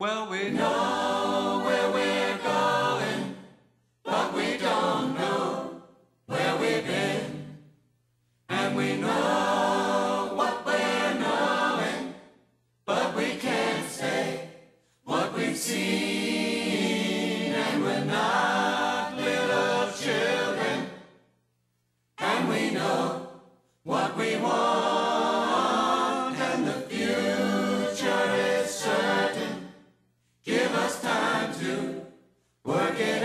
Well, we know where we're going, but we don't know where we've been. And we know what we're knowing, but we can't say what we've seen. And we're not little children, and we know what we want. working.